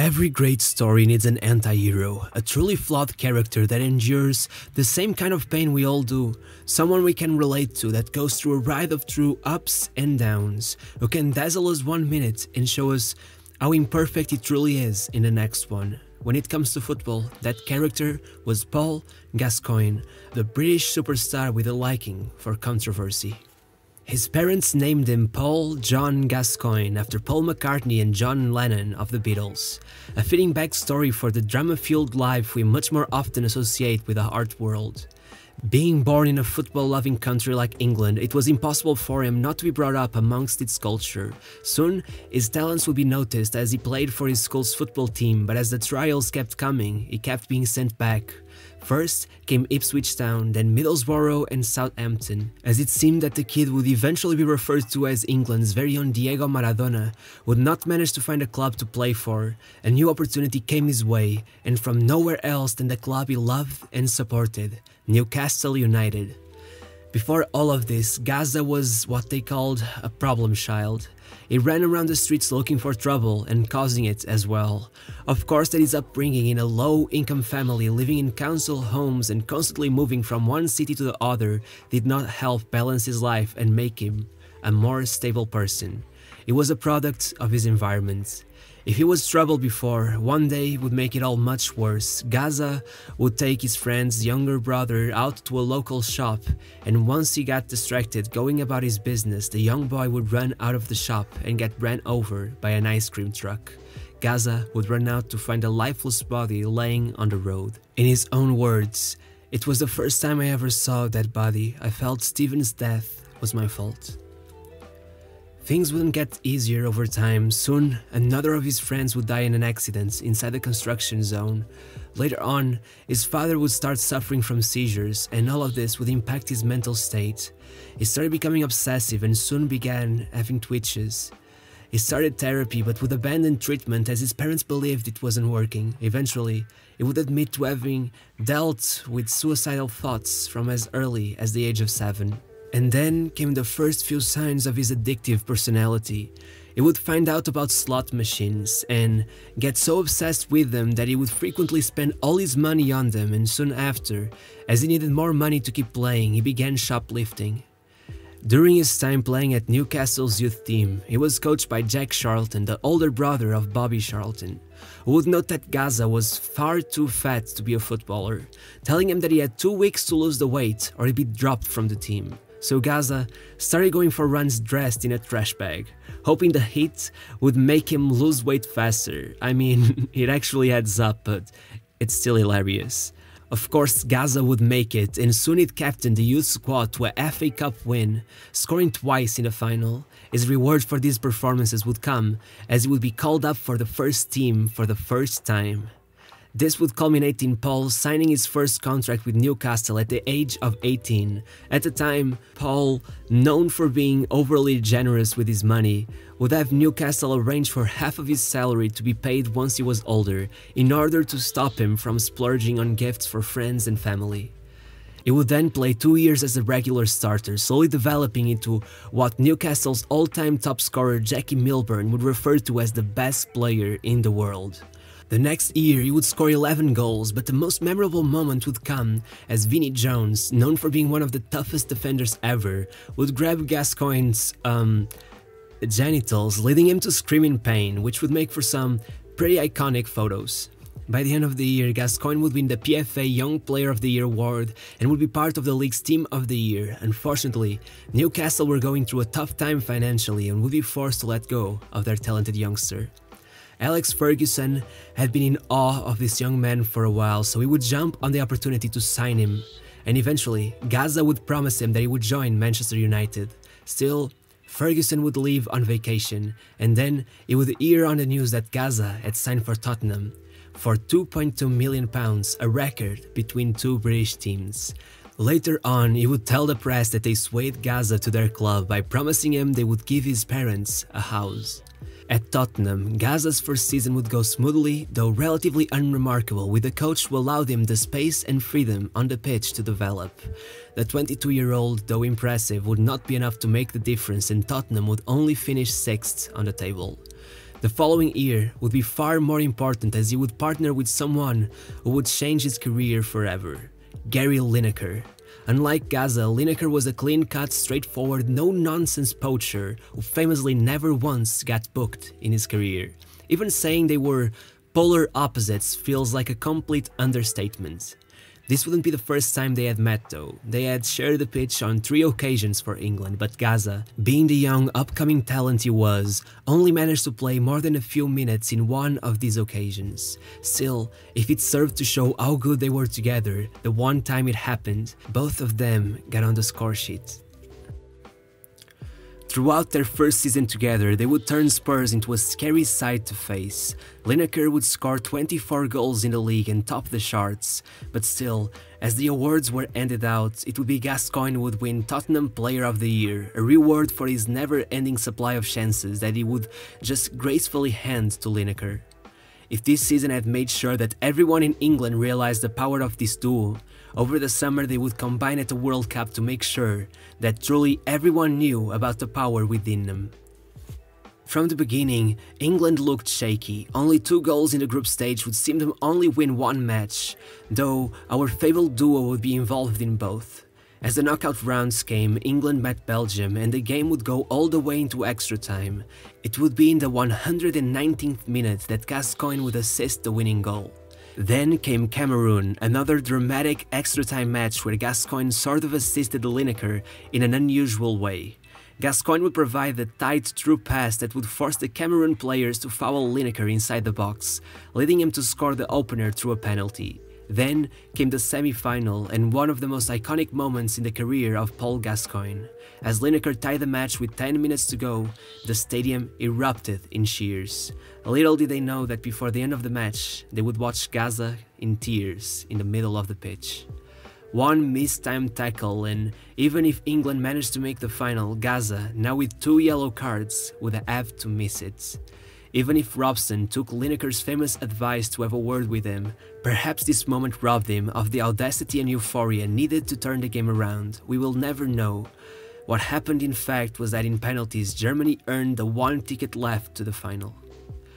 Every great story needs an anti-hero, a truly flawed character that endures the same kind of pain we all do, someone we can relate to that goes through a ride of true ups and downs, who can dazzle us one minute and show us how imperfect he truly is in the next one. When it comes to football, that character was Paul Gascoigne, the British superstar with a liking for controversy. His parents named him Paul John Gascoigne after Paul McCartney and John Lennon of the Beatles, a fitting backstory for the drama-fueled life we much more often associate with the art world. Being born in a football-loving country like England, it was impossible for him not to be brought up amongst its culture. Soon, his talents would be noticed as he played for his school's football team, but as the trials kept coming, he kept being sent back. First came Ipswich Town, then Middlesbrough and Southampton, as it seemed that the kid would eventually be referred to as England's very own Diego Maradona, would not manage to find a club to play for. A new opportunity came his way, and from nowhere else than the club he loved and supported, Newcastle United. Before all of this, Gazza was what they called a problem child. He ran around the streets looking for trouble and causing it as well. Of course that his upbringing in a low-income family living in council homes and constantly moving from one city to the other did not help balance his life and make him a more stable person. It was a product of his environment. If he was troubled before, one day would make it all much worse. Gazza would take his friend's younger brother out to a local shop, and once he got distracted going about his business, the young boy would run out of the shop and get ran over by an ice cream truck. Gazza would run out to find a lifeless body laying on the road. In his own words, it was the first time I ever saw that body. I felt Steven's death was my fault. Things wouldn't get easier over time. Soon, another of his friends would die in an accident inside the construction zone. Later on, his father would start suffering from seizures, and all of this would impact his mental state. He started becoming obsessive and soon began having twitches. He started therapy but would abandon treatment as his parents believed it wasn't working. Eventually, he would admit to having dealt with suicidal thoughts from as early as the age of 7. And then came the first few signs of his addictive personality. He would find out about slot machines and get so obsessed with them that he would frequently spend all his money on them and soon after, as he needed more money to keep playing, he began shoplifting. During his time playing at Newcastle's youth team, he was coached by Jack Charlton, the older brother of Bobby Charlton, who would note that Gazza was far too fat to be a footballer, telling him that he had two weeks to lose the weight or he'd be dropped from the team so Gazza started going for runs dressed in a trash bag, hoping the heat would make him lose weight faster. I mean, it actually adds up, but it's still hilarious. Of course, Gazza would make it, and soon it captained the youth squad to a FA Cup win, scoring twice in the final. His reward for these performances would come, as he would be called up for the first team for the first time. This would culminate in Paul signing his first contract with Newcastle at the age of 18. At the time, Paul, known for being overly generous with his money, would have Newcastle arrange for half of his salary to be paid once he was older, in order to stop him from splurging on gifts for friends and family. He would then play two years as a regular starter, slowly developing into what Newcastle's all-time top scorer Jackie Milburn would refer to as the best player in the world. The next year he would score 11 goals, but the most memorable moment would come as Vinnie Jones, known for being one of the toughest defenders ever, would grab Gascoigne's um, genitals, leading him to scream in pain, which would make for some pretty iconic photos. By the end of the year, Gascoigne would win the PFA Young Player of the Year award and would be part of the league's Team of the Year. Unfortunately, Newcastle were going through a tough time financially and would be forced to let go of their talented youngster. Alex Ferguson had been in awe of this young man for a while, so he would jump on the opportunity to sign him. And eventually, Gazza would promise him that he would join Manchester United. Still, Ferguson would leave on vacation, and then he would hear on the news that Gazza had signed for Tottenham for 2.2 million pounds, a record between two British teams. Later on, he would tell the press that they swayed Gazza to their club by promising him they would give his parents a house. At Tottenham, Gazza's first season would go smoothly, though relatively unremarkable, with the coach who allowed him the space and freedom on the pitch to develop. The 22-year-old, though impressive, would not be enough to make the difference and Tottenham would only finish 6th on the table. The following year would be far more important as he would partner with someone who would change his career forever Gary Lineker. Unlike Gazza, Lineker was a clean cut, straightforward, no nonsense poacher who famously never once got booked in his career. Even saying they were polar opposites feels like a complete understatement. This wouldn't be the first time they had met though. They had shared the pitch on three occasions for England, but Gazza, being the young upcoming talent he was, only managed to play more than a few minutes in one of these occasions. Still, if it served to show how good they were together, the one time it happened, both of them got on the score sheet. Throughout their first season together, they would turn Spurs into a scary sight to face. Lineker would score 24 goals in the league and top the charts, but still, as the awards were handed out, it would be Gascoigne would win Tottenham Player of the Year, a reward for his never-ending supply of chances that he would just gracefully hand to Lineker. If this season had made sure that everyone in England realized the power of this duo, over the summer they would combine at the World Cup to make sure that truly everyone knew about the power within them. From the beginning, England looked shaky. Only two goals in the group stage would seem to only win one match, though our fabled duo would be involved in both. As the knockout rounds came, England met Belgium and the game would go all the way into extra time. It would be in the 119th minute that Gascoigne would assist the winning goal. Then came Cameroon, another dramatic extra time match where Gascoigne sort of assisted Lineker in an unusual way. Gascoigne would provide the tight through pass that would force the Cameroon players to foul Lineker inside the box, leading him to score the opener through a penalty. Then came the semi-final and one of the most iconic moments in the career of Paul Gascoigne. As Lineker tied the match with 10 minutes to go, the stadium erupted in cheers. Little did they know that before the end of the match, they would watch Gazza in tears in the middle of the pitch. One mistimed tackle and even if England managed to make the final, Gazza, now with two yellow cards, would have to miss it. Even if Robson took Lineker's famous advice to have a word with him, perhaps this moment robbed him of the audacity and euphoria needed to turn the game around. We will never know. What happened in fact was that in penalties, Germany earned the one ticket left to the final.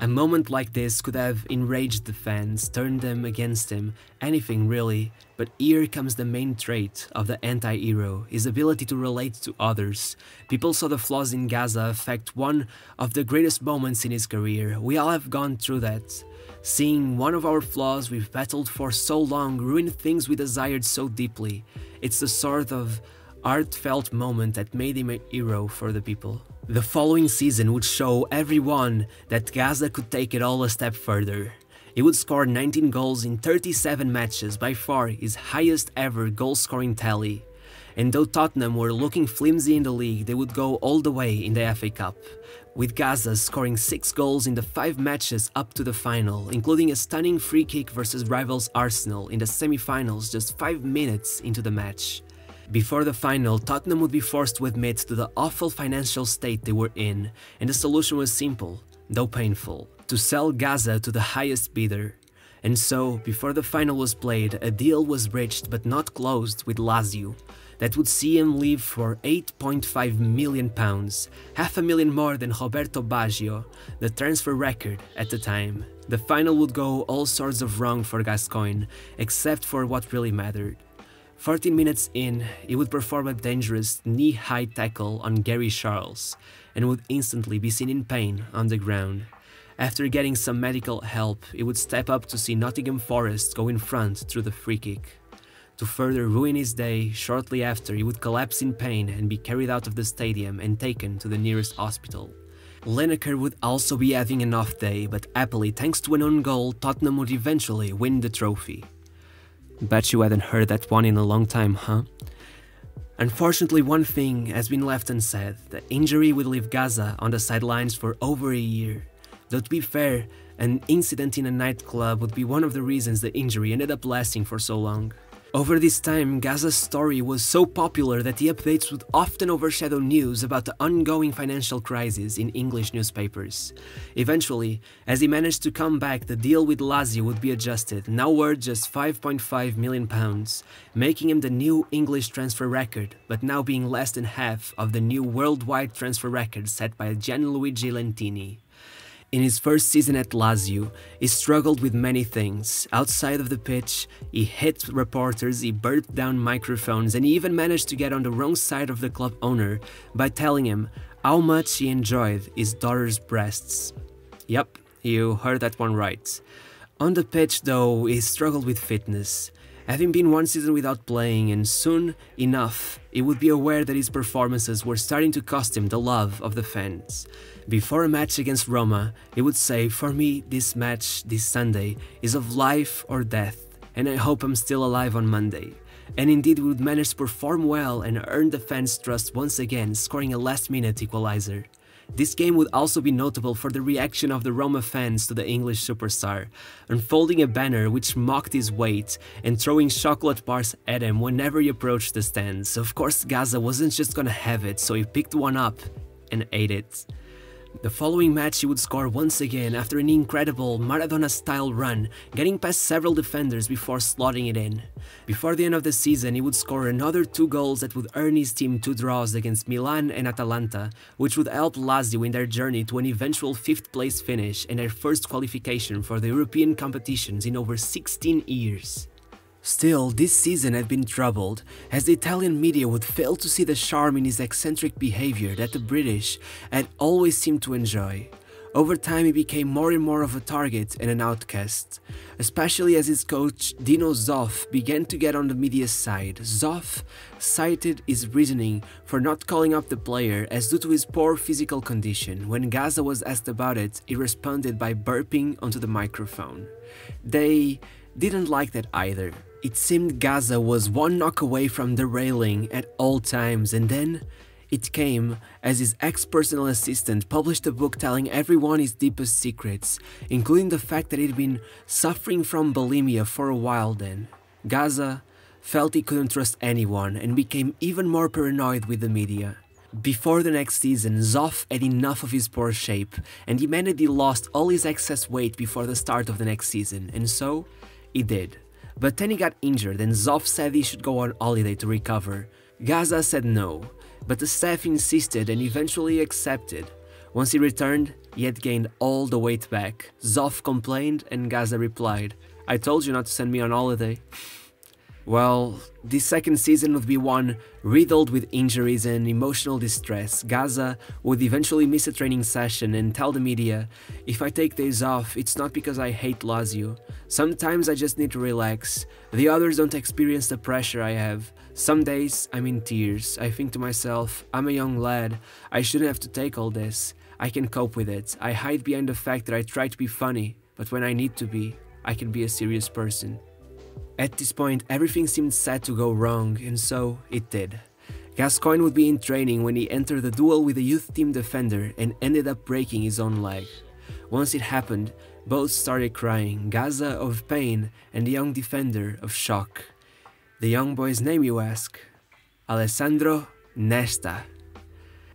A moment like this could have enraged the fans, turned them against him, anything really, but here comes the main trait of the anti-hero, his ability to relate to others. People saw the flaws in Gazza affect one of the greatest moments in his career, we all have gone through that. Seeing one of our flaws we've battled for so long ruin things we desired so deeply, it's the sort of heartfelt moment that made him a hero for the people. The following season would show everyone that Gazza could take it all a step further. He would score 19 goals in 37 matches, by far his highest ever goal scoring tally. And though Tottenham were looking flimsy in the league, they would go all the way in the FA Cup, with Gazza scoring 6 goals in the 5 matches up to the final, including a stunning free kick versus rivals Arsenal in the semi-finals just 5 minutes into the match. Before the final, Tottenham would be forced to admit to the awful financial state they were in, and the solution was simple, though painful, to sell Gazza to the highest bidder. And so, before the final was played, a deal was reached but not closed with Lazio, that would see him leave for 8.5 million pounds, half a million more than Roberto Baggio, the transfer record at the time. The final would go all sorts of wrong for Gascoigne, except for what really mattered. 14 minutes in, he would perform a dangerous knee-high tackle on Gary Charles and would instantly be seen in pain on the ground. After getting some medical help, he would step up to see Nottingham Forest go in front through the free kick. To further ruin his day, shortly after he would collapse in pain and be carried out of the stadium and taken to the nearest hospital. Lineker would also be having an off day, but happily thanks to an own goal, Tottenham would eventually win the trophy. Bet you hadn't heard that one in a long time, huh? Unfortunately, one thing has been left unsaid. The injury would leave Gazza on the sidelines for over a year. Though to be fair, an incident in a nightclub would be one of the reasons the injury ended up lasting for so long. Over this time, Gazza's story was so popular that the updates would often overshadow news about the ongoing financial crisis in English newspapers. Eventually, as he managed to come back, the deal with Lazio would be adjusted, now worth just 5.5 million pounds, making him the new English transfer record, but now being less than half of the new worldwide transfer record set by Gianluigi Lentini. In his first season at Lazio, he struggled with many things. Outside of the pitch, he hit reporters, he burped down microphones, and he even managed to get on the wrong side of the club owner by telling him how much he enjoyed his daughter's breasts. Yep, you heard that one right. On the pitch, though, he struggled with fitness. Having been one season without playing, and soon enough, he would be aware that his performances were starting to cost him the love of the fans. Before a match against Roma, he would say, For me, this match, this Sunday, is of life or death, and I hope I'm still alive on Monday. And indeed would manage to perform well and earn the fans' trust once again, scoring a last minute equalizer. This game would also be notable for the reaction of the Roma fans to the English superstar, unfolding a banner which mocked his weight and throwing chocolate bars at him whenever he approached the stands. Of course, Gazza wasn't just gonna have it, so he picked one up and ate it. The following match he would score once again after an incredible Maradona-style run, getting past several defenders before slotting it in. Before the end of the season he would score another two goals that would earn his team two draws against Milan and Atalanta, which would help Lazio in their journey to an eventual 5th place finish and their first qualification for the European competitions in over 16 years. Still, this season had been troubled, as the Italian media would fail to see the charm in his eccentric behavior that the British had always seemed to enjoy. Over time, he became more and more of a target and an outcast, especially as his coach Dino Zoff began to get on the media's side. Zoff cited his reasoning for not calling up the player as due to his poor physical condition. When Gazza was asked about it, he responded by burping onto the microphone. They didn't like that either. It seemed Gazza was one knock away from derailing at all times, and then it came as his ex personal assistant published a book telling everyone his deepest secrets, including the fact that he'd been suffering from bulimia for a while then. Gazza felt he couldn't trust anyone and became even more paranoid with the media. Before the next season, Zoff had enough of his poor shape and demanded he lost all his excess weight before the start of the next season, and so he did. But then he got injured and Zoff said he should go on holiday to recover. Gazza said no, but the staff insisted and eventually accepted. Once he returned, he had gained all the weight back. Zoff complained and Gazza replied, I told you not to send me on holiday. Well, this second season would be one riddled with injuries and emotional distress. Gazza would eventually miss a training session and tell the media, if I take days off, it's not because I hate Lazio. Sometimes I just need to relax. The others don't experience the pressure I have. Some days I'm in tears. I think to myself, I'm a young lad. I shouldn't have to take all this. I can cope with it. I hide behind the fact that I try to be funny, but when I need to be, I can be a serious person. At this point, everything seemed set to go wrong, and so it did. Gascoigne would be in training when he entered the duel with a youth team defender and ended up breaking his own leg. Once it happened, both started crying, Gazza of pain and the young defender of shock. The young boy's name, you ask? Alessandro Nesta.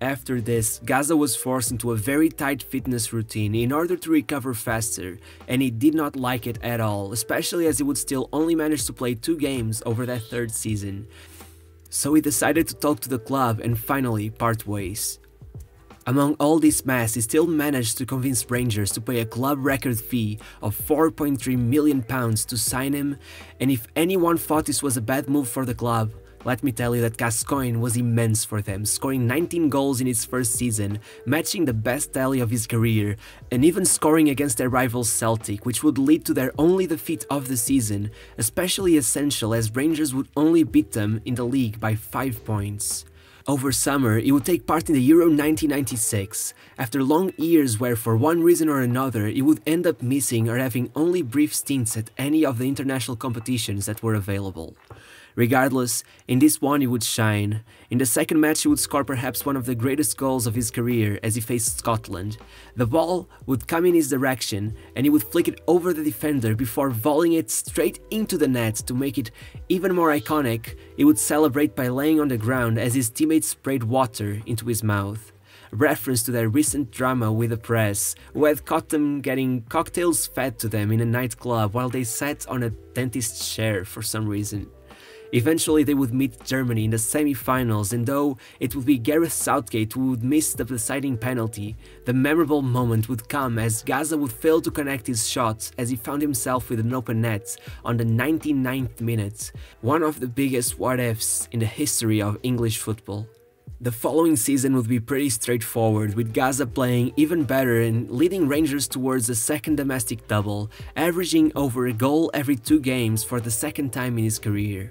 After this, Gazza was forced into a very tight fitness routine in order to recover faster, and he did not like it at all, especially as he would still only manage to play two games over that third season. So he decided to talk to the club and finally part ways. Among all this mess, he still managed to convince Rangers to pay a club record fee of 4.3 million pounds to sign him, and if anyone thought this was a bad move for the club, let me tell you that Gascoigne was immense for them, scoring 19 goals in his first season, matching the best tally of his career, and even scoring against their rival Celtic, which would lead to their only defeat of the season, especially essential as Rangers would only beat them in the league by 5 points. Over summer, he would take part in the Euro 1996, after long years where for one reason or another he would end up missing or having only brief stints at any of the international competitions that were available. Regardless, in this one he would shine. In the second match he would score perhaps one of the greatest goals of his career as he faced Scotland. The ball would come in his direction and he would flick it over the defender before volleying it straight into the net to make it even more iconic. He would celebrate by laying on the ground as his teammates sprayed water into his mouth reference to their recent drama with the press, who had caught them getting cocktails fed to them in a nightclub while they sat on a dentist's chair for some reason. Eventually they would meet Germany in the semi-finals and though it would be Gareth Southgate who would miss the deciding penalty, the memorable moment would come as Gazza would fail to connect his shot as he found himself with an open net on the 99th minute, one of the biggest what-ifs in the history of English football. The following season would be pretty straightforward, with Gazza playing even better and leading Rangers towards a second domestic double, averaging over a goal every two games for the second time in his career.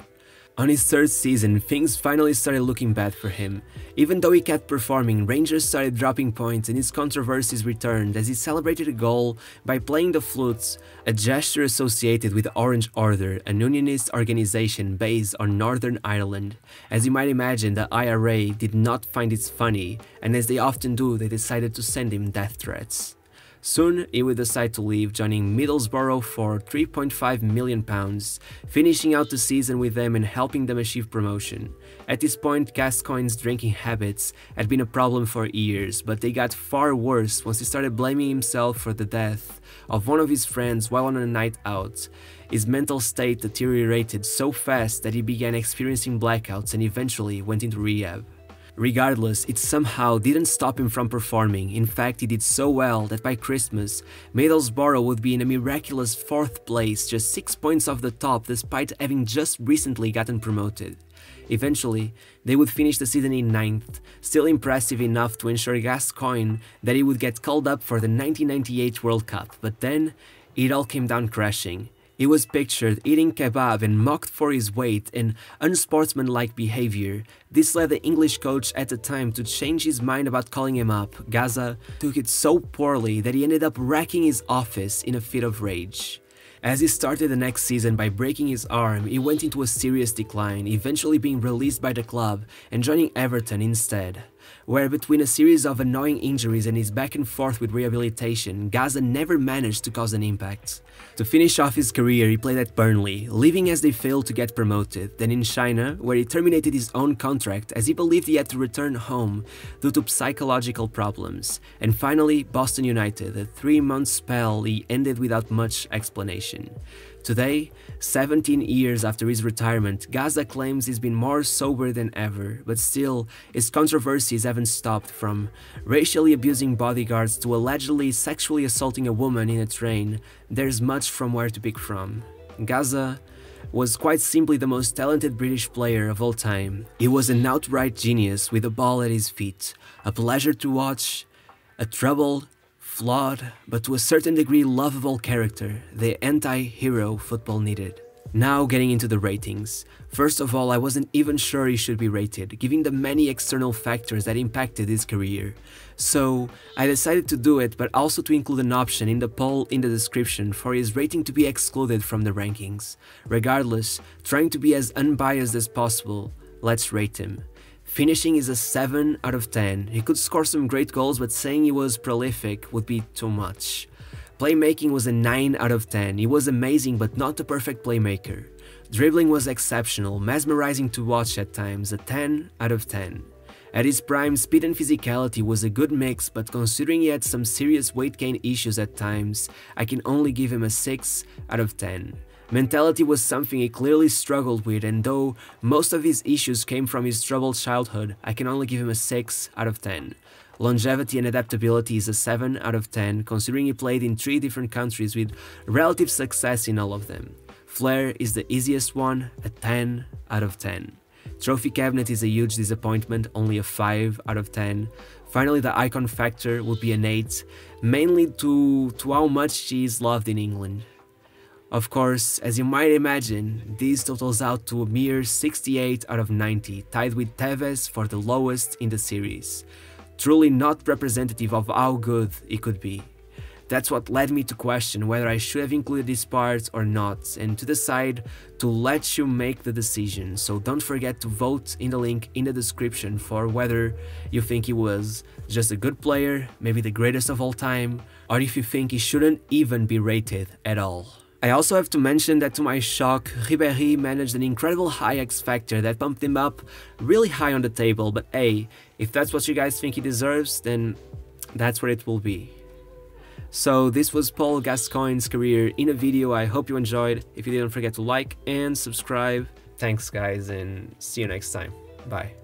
On his third season, things finally started looking bad for him. Even though he kept performing, Rangers started dropping points and his controversies returned as he celebrated a goal by playing the flutes, a gesture associated with Orange Order, an unionist organization based on Northern Ireland. As you might imagine, the IRA did not find it funny, and as they often do, they decided to send him death threats. Soon, he would decide to leave, joining Middlesbrough for £3.5 million, finishing out the season with them and helping them achieve promotion. At this point, Gascoigne's drinking habits had been a problem for years, but they got far worse once he started blaming himself for the death of one of his friends while on a night out. His mental state deteriorated so fast that he began experiencing blackouts and eventually went into rehab. Regardless, it somehow didn't stop him from performing. In fact, he did so well that by Christmas, Middlesbrough would be in a miraculous fourth place, just 6 points off the top despite having just recently gotten promoted. Eventually, they would finish the season in ninth, still impressive enough to ensure Gascoigne that he would get called up for the 1998 World Cup, but then it all came down crashing. He was pictured eating kebab and mocked for his weight and unsportsmanlike behavior. This led the English coach at the time to change his mind about calling him up. Gazza took it so poorly that he ended up wrecking his office in a fit of rage. As he started the next season by breaking his arm, he went into a serious decline, eventually being released by the club and joining Everton instead where between a series of annoying injuries and his back and forth with rehabilitation, Gazza never managed to cause an impact. To finish off his career, he played at Burnley, leaving as they failed to get promoted, then in China, where he terminated his own contract as he believed he had to return home due to psychological problems, and finally Boston United, a three-month spell he ended without much explanation. Today, 17 years after his retirement, Gazza claims he's been more sober than ever, but still, his controversies haven't stopped from racially abusing bodyguards to allegedly sexually assaulting a woman in a train. There's much from where to pick from. Gazza was quite simply the most talented British player of all time. He was an outright genius with a ball at his feet, a pleasure to watch, a troubled, flawed, but to a certain degree lovable character, the anti-hero football needed. Now getting into the ratings. First of all, I wasn't even sure he should be rated, given the many external factors that impacted his career. So, I decided to do it, but also to include an option in the poll in the description for his rating to be excluded from the rankings. Regardless, trying to be as unbiased as possible, let's rate him. Finishing is a 7 out of 10. He could score some great goals, but saying he was prolific would be too much. Playmaking was a 9 out of 10. He was amazing, but not the perfect playmaker. Dribbling was exceptional, mesmerizing to watch at times, a 10 out of 10. At his prime, speed and physicality was a good mix, but considering he had some serious weight gain issues at times, I can only give him a 6 out of 10. Mentality was something he clearly struggled with, and though most of his issues came from his troubled childhood, I can only give him a 6 out of 10. Longevity and adaptability is a 7 out of 10, considering he played in 3 different countries with relative success in all of them. Flair is the easiest one, a 10 out of 10. Trophy cabinet is a huge disappointment, only a 5 out of 10. Finally, the icon factor would be an 8, mainly to, to how much she is loved in England. Of course, as you might imagine, this totals out to a mere 68 out of 90, tied with Tevez for the lowest in the series. Truly not representative of how good it could be. That's what led me to question whether I should have included this parts or not, and to decide to let you make the decision. So don't forget to vote in the link in the description for whether you think he was just a good player, maybe the greatest of all time, or if you think he shouldn't even be rated at all. I also have to mention that to my shock, Ribéry managed an incredible high X factor that pumped him up really high on the table, but hey, if that's what you guys think he deserves, then that's where it will be. So this was Paul Gascoigne's career in a video, I hope you enjoyed, if you didn't forget to like and subscribe, Thanks guys and see you next time. Bye.